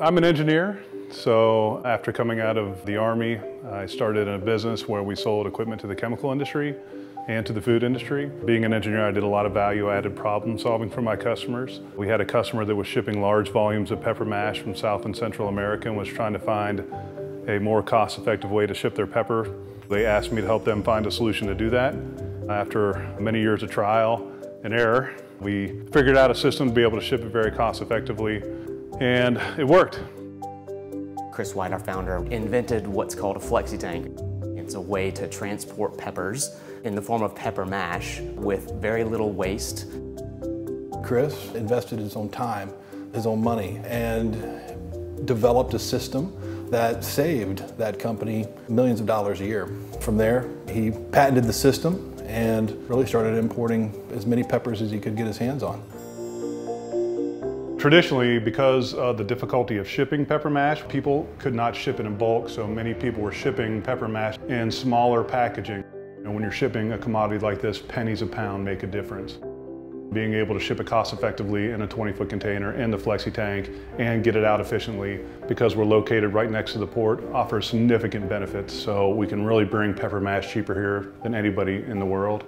I'm an engineer, so after coming out of the Army, I started in a business where we sold equipment to the chemical industry and to the food industry. Being an engineer, I did a lot of value-added problem solving for my customers. We had a customer that was shipping large volumes of pepper mash from South and Central America and was trying to find a more cost-effective way to ship their pepper. They asked me to help them find a solution to do that. After many years of trial and error, we figured out a system to be able to ship it very cost-effectively, and it worked. Chris White, our founder, invented what's called a flexi tank. It's a way to transport peppers in the form of pepper mash with very little waste. Chris invested his own time, his own money, and developed a system that saved that company millions of dollars a year. From there, he patented the system and really started importing as many peppers as he could get his hands on. Traditionally, because of the difficulty of shipping pepper mash, people could not ship it in bulk, so many people were shipping pepper mash in smaller packaging. And when you're shipping a commodity like this, pennies a pound make a difference. Being able to ship it cost effectively in a 20 foot container in the flexi tank and get it out efficiently because we're located right next to the port offers significant benefits. So we can really bring pepper mash cheaper here than anybody in the world.